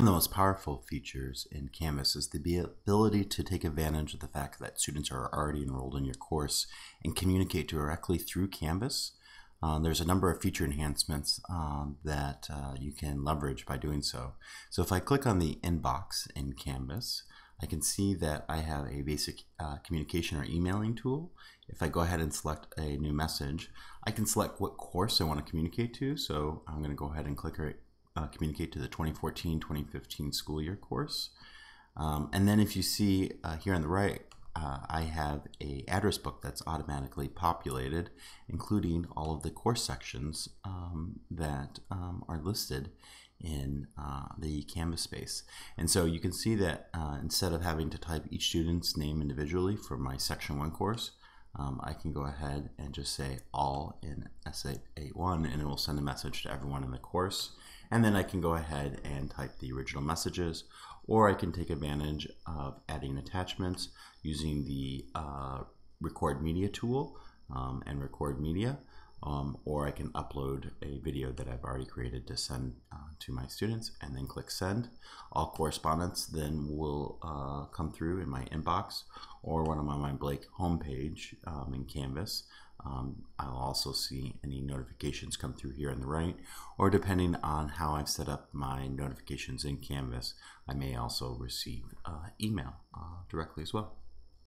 One of the most powerful features in Canvas is the ability to take advantage of the fact that students are already enrolled in your course and communicate directly through Canvas. Uh, there's a number of feature enhancements um, that uh, you can leverage by doing so. So if I click on the inbox in Canvas, I can see that I have a basic uh, communication or emailing tool. If I go ahead and select a new message, I can select what course I want to communicate to. So I'm going to go ahead and click uh, communicate to the 2014-2015 school year course. Um, and then if you see uh, here on the right, uh, I have a address book that's automatically populated, including all of the course sections um, that um, are listed in uh, the Canvas space. And so you can see that uh, instead of having to type each student's name individually for my section one course, um, I can go ahead and just say all in S81 and it will send a message to everyone in the course. And then I can go ahead and type the original messages, or I can take advantage of adding attachments using the uh, record media tool um, and record media. Um, or I can upload a video that I've already created to send uh, to my students and then click send. All correspondence then will uh, come through in my inbox or when I'm on my Blake homepage um, in Canvas. Um, I'll also see any notifications come through here on the right, or depending on how I've set up my notifications in Canvas, I may also receive uh, email uh, directly as well.